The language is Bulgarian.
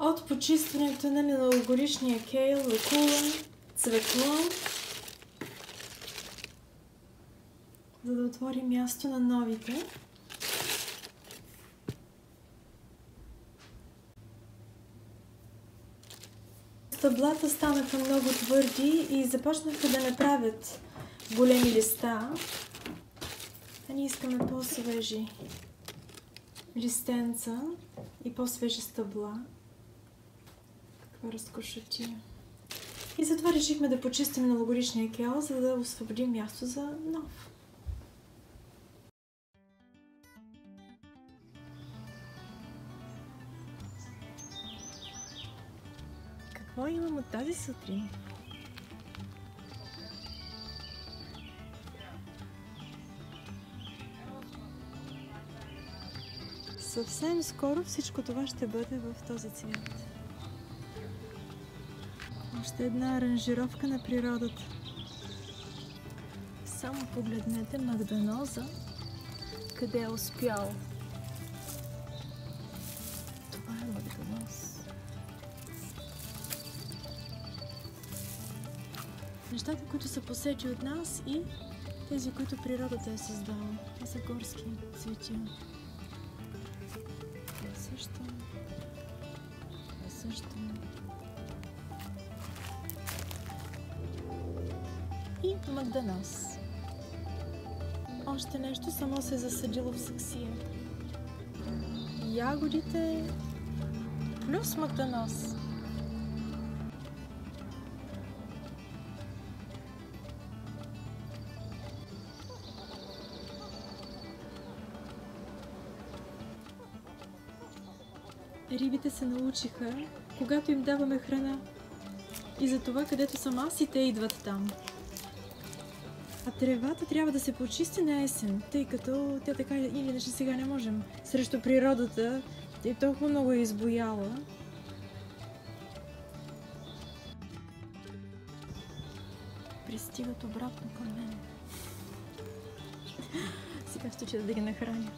От почистването на миналогодишния кейл лекува цветло, за да отвори място на новите. Стъблата станаха много твърди и започнаха да не правят големи листа. А ние искаме по-свежи листенца и по-свежи стъбла. Каква разкошотия. И затова решихме да почистим новогодишния кел, за да освободим място за нов. Какво имам от тази сутрин? Съвсем скоро всичко това ще бъде в този цвят. Още една аранжировка на природата. Само погледнете Магданоза, къде е успял. Това е Магданоз. Нещата, които са посети от нас и тези, които природата е създала. Това са горски цветя. И Магданос. Още нещо само се е засадило в саксия. Ягодите плюс Магданос. Рибите се научиха, когато им даваме храна. И за това, където съм аз те идват там. А тревата трябва да се почисти на есен, тъй като тя така или иначе сега не можем. Срещу природата и толкова много е избояла. Пристигат обратно към мен. Сега ще да ги нахраня.